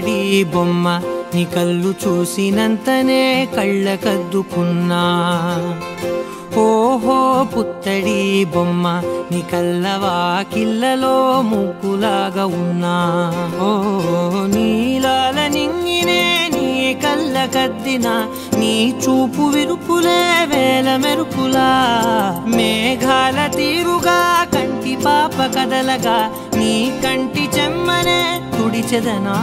పుత్తడి బొమ్మ నీ కళ్ళు చూసినంతనే కళ్ళకద్దుకున్నా ఓహో పుత్తడి బొమ్మ నీ కళ్ళవాకిళ్ళలో ముగ్గులాగా ఉన్నా. ఓ నీలాల నింగినే నీ కళ్ళ కద్దినా నీ చూపు విరుపులే వేల మెరుపులా. మేఘాల తీరుగా కంటి పాప కదలగా నీ కంటి చెమ్మనే తుడిచెదనా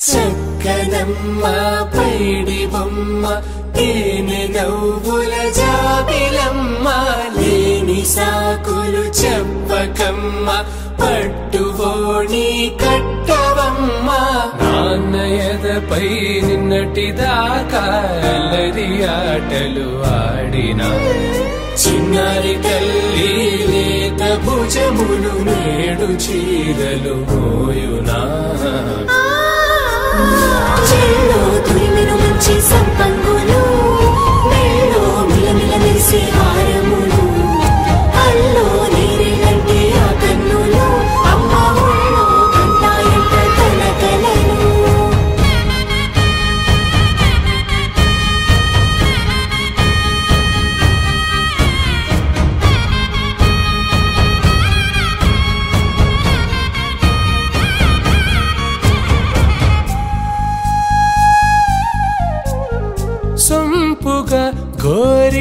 చక్కనమ్మ పైడి బొమ్మ తేనె నవ్వుల జాబిలమ్మ లేని సాకులు చెప్పకమ్మ పట్టువోణి కట్టవమ్మ. నాన్నయదపై నిన్నటిదాకా అల్లరి ఆటలు ఆడినా. చిన్నారి తల్లి లేత భుజములు నేడు చీరలు మోయునా.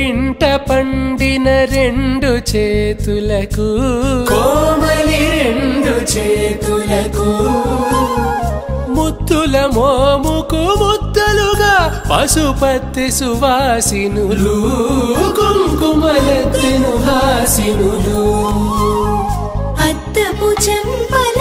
గోరింట పండిన రెండు చేతులకు కోమలి రెండు చేతులకు. ముత్తుల మోముకు ముద్దలుగా పశుపత్తి సువాసినులు కుంకుమలెత్తిను హాసినులు అత్తపు చెంపల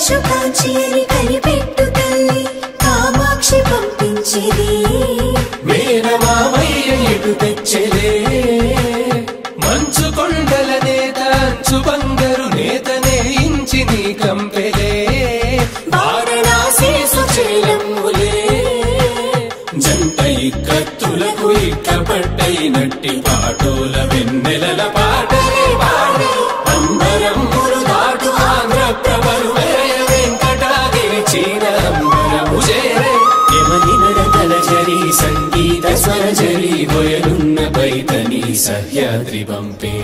కాంచేరి కనిపెట్టు తల్లి కామాక్షి పంపించిది మేనమామయ్య ఇటు తెచ్చలే? మంచు కొండల నేత అంచు బంగారు నేతనే ఇంచి నీ కంపెలే. వారణాసి సుచేలమ్ములే జంట ఇక్కత్తులకు ఇక్కపట్టైనట్టి పాటోల bumpy.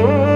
Oh.